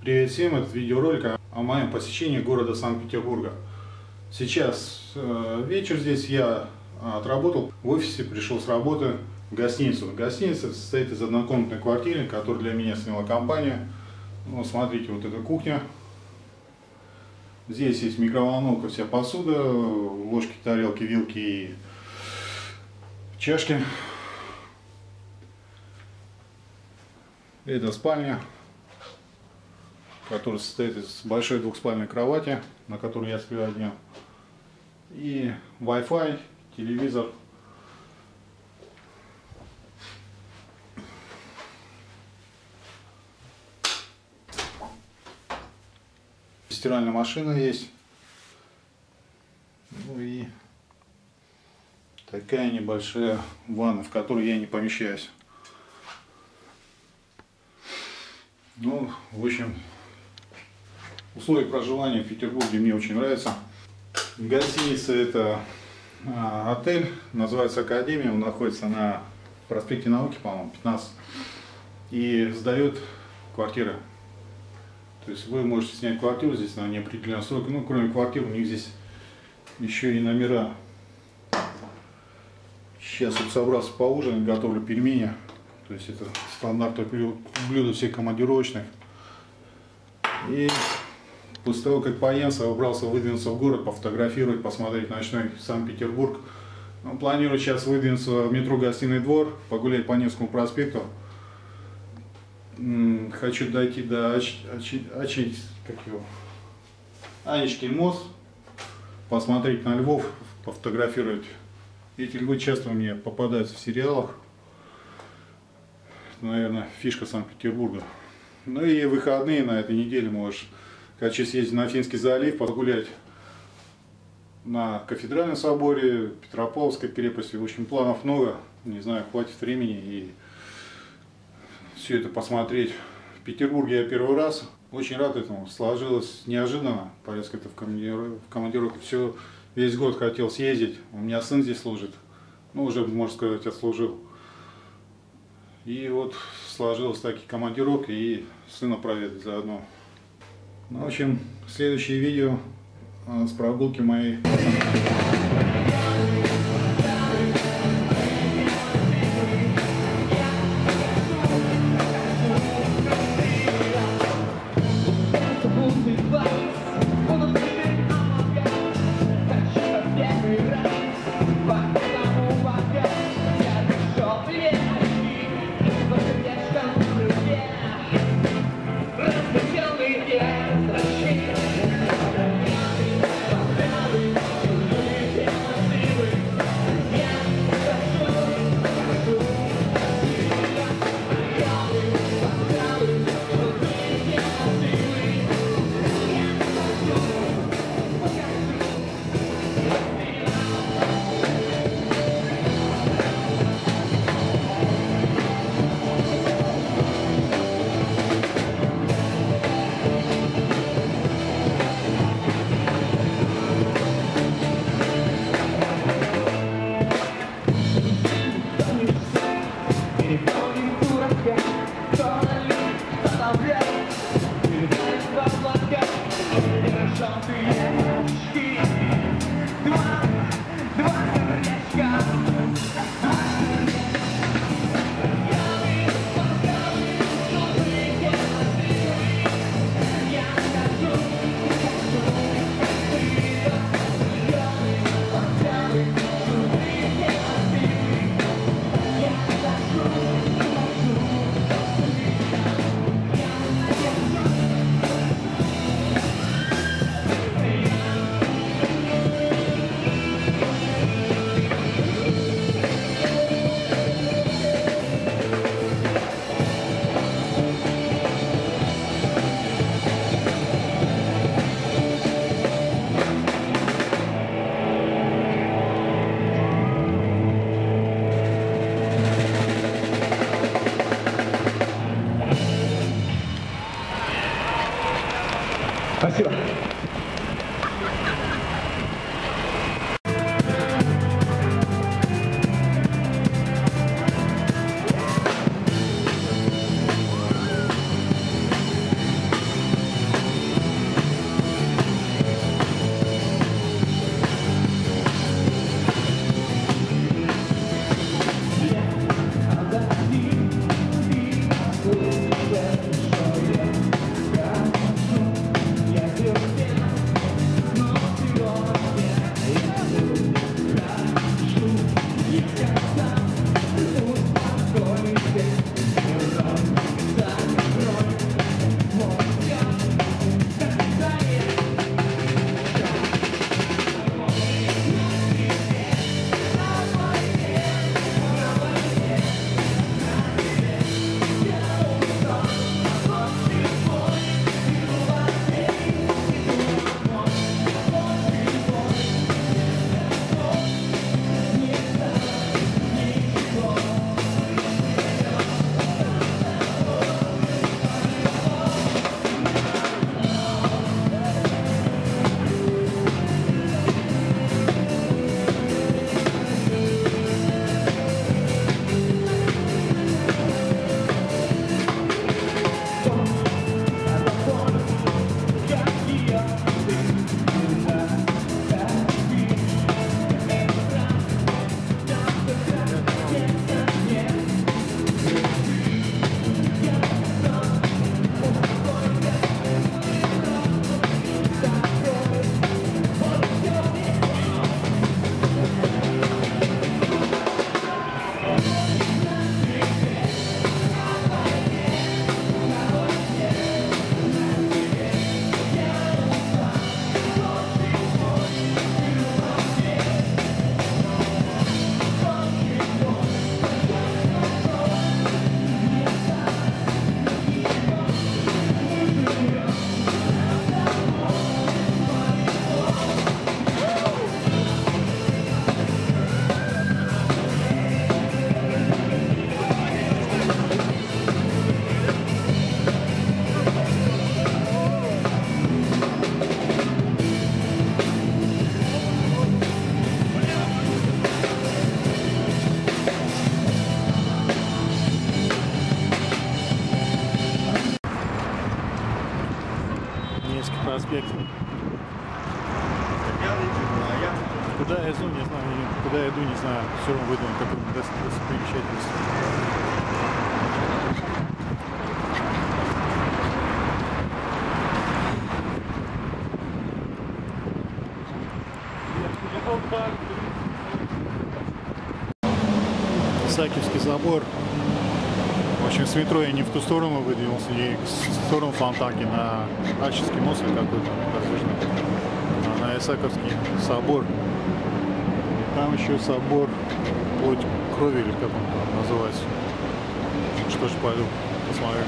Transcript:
Привет всем, это видеоролик о моем посещении города Санкт-Петербурга. Сейчас э, вечер здесь, я отработал в офисе, пришел с работы в гостиницу. Гостиница состоит из однокомнатной квартиры, которую для меня сняла компания. Ну, смотрите, вот эта кухня. Здесь есть микроволновка, вся посуда, ложки, тарелки, вилки и чашки. Это спальня который состоит из большой двухспальной кровати, на которой я сплю один, и Wi-Fi, телевизор. Стиральная машина есть. Ну и такая небольшая ванна, в которой я не помещаюсь. Ну, в общем, Условия проживания в Петербурге мне очень нравятся. Гостиница это а, отель, называется Академия, он находится на проспекте Науки, по-моему, 15. И сдает квартиры. То есть вы можете снять квартиру здесь на неопределенный срок. Ну, кроме квартир, у них здесь еще и номера. Сейчас вот собрался поужинать, готовлю пельмени. То есть это стандартное блюдо всех командировочных. И После того, как поем, собрался выдвинуться в город, пофотографировать, посмотреть ночной Санкт-Петербург. Планирую сейчас выдвинуться в метро Гостиный двор, погулять по Невскому проспекту. Хочу дойти до Ач, как его, Анечкин мост, посмотреть на львов, пофотографировать. Эти львы часто у меня попадаются в сериалах. Это, наверное, фишка Санкт-Петербурга. Ну и выходные на этой неделе можешь Хочу съездить на Финский залив, погулять на Кафедральном соборе, Петропавловской крепости. В общем, планов много. Не знаю, хватит времени и все это посмотреть. В Петербурге я первый раз. Очень рад этому. Сложилось неожиданно. Поездка-то в, командиров... в командировке. Все, весь год хотел съездить. У меня сын здесь служит. Ну, уже, можно сказать, отслужил. И вот сложилось такие командировки и сына проведать заодно. Ну, в общем, следующее видео а, с прогулки моей. you. 足は。Куда я иду, не знаю. Все равно выйду на какую-нибудь достопримечательность. Исаакиевский забор. В общем, с метро я не в ту сторону выдвинулся, не в сторону Фонтанки, на Ачинский мост какой-то на Исаковский собор. Там еще собор плоть крови или как он там называется. Что ж, пойду посмотрю.